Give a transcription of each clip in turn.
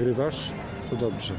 Nagrywasz? To dobrze.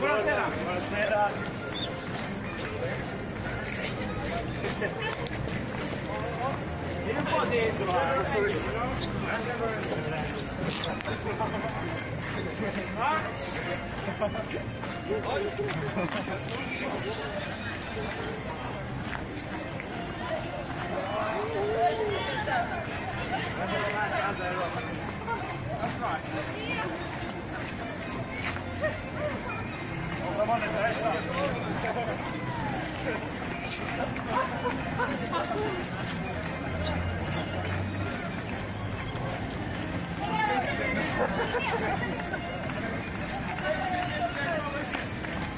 Buonasera. Buonasera. 放心是吧？啊！哈哈！啊！